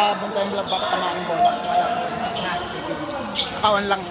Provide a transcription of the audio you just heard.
Nakabuntay lang para tamaan bola. Kawan lang.